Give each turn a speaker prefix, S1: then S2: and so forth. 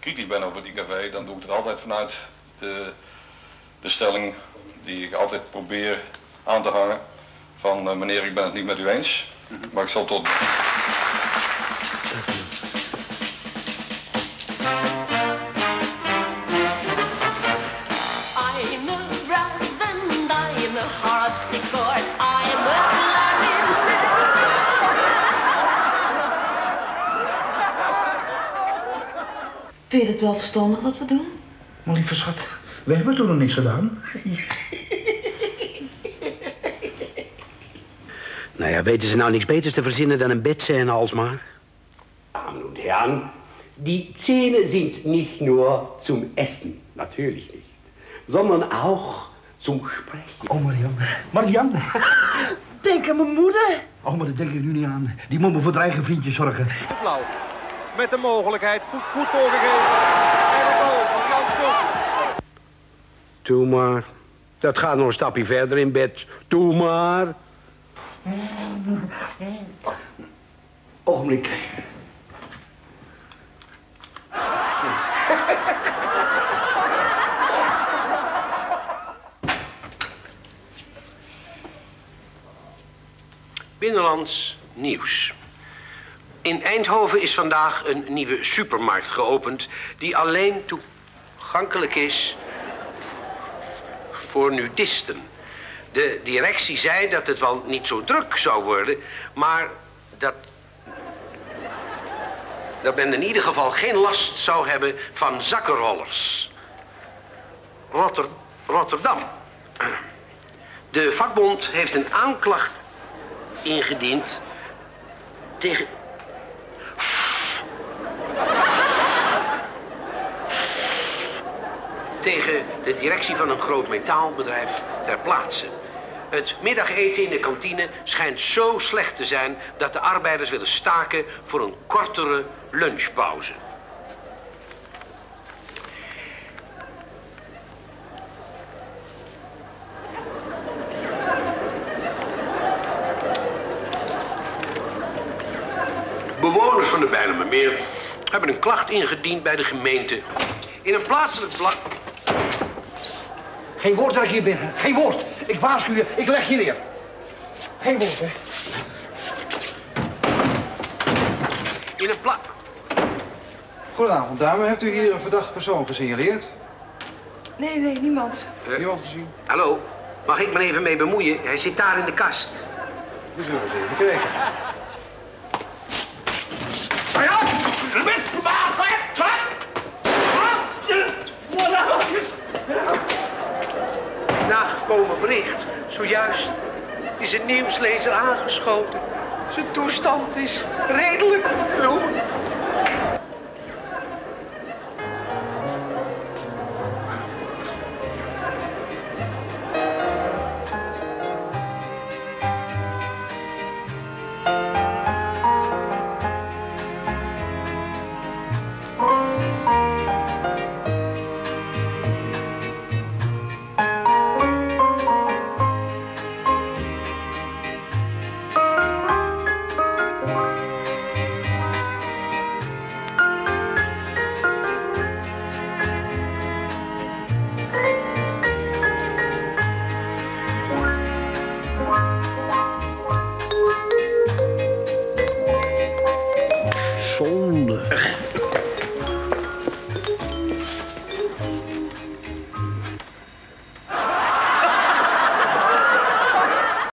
S1: kritisch ben over het IKV, dan doe ik het altijd vanuit de, de stelling die ik altijd probeer aan te hangen. Van uh, meneer, ik ben het niet met u eens, maar ik zal tot...
S2: Vind je het wel verstandig wat we doen?
S3: Maar lieve schat, we hebben toch nog niks gedaan?
S4: Nou ja, weten ze nou niks beters te verzinnen dan een bedscène alsmaar?
S5: Damen und Herren, die Zähne sind nicht nur zum Essen, natürlich nicht, sondern auch zum Sprechen.
S3: Oh, Marianne. Marianne.
S2: Denk aan mijn moeder.
S3: Oh, maar dat denk ik nu niet aan. Die moet me voor haar eigen vriendjes zorgen.
S6: Blauw. Met de mogelijkheid. Goed, goed voorgegeven. En een goal van Jan Smit.
S4: Doe maar. Dat gaat nog een stapje verder in bed. Doe maar.
S3: Ogenblik.
S4: Binnenlands nieuws. In Eindhoven is vandaag een nieuwe supermarkt geopend... die alleen toegankelijk is voor nudisten. De directie zei dat het wel niet zo druk zou worden... maar dat, dat men in ieder geval geen last zou hebben van zakkenrollers. Rotter, Rotterdam. De vakbond heeft een aanklacht ingediend tegen... tegen de directie van een groot metaalbedrijf ter plaatse. Het middageten in de kantine schijnt zo slecht te zijn dat de arbeiders willen staken voor een kortere lunchpauze. Bewoners van de Bijlmermeer hebben een klacht ingediend bij de gemeente. In een plaatselijk blad...
S3: Geen woord dat ik hier binnen. Geen woord. Ik waarschuw je. Ik leg je neer. Geen woord, hè.
S4: In een pla...
S7: Goedenavond, dame. Hebt u hier een verdachte persoon gesignaleerd?
S8: Nee, nee, niemand.
S7: Niemand gezien?
S4: Hallo, mag ik me even mee bemoeien? Hij zit daar in de kast.
S7: We zullen eens even kijken.
S4: Bericht. Zojuist is een nieuwslezer aangeschoten. Zijn toestand is redelijk noemen.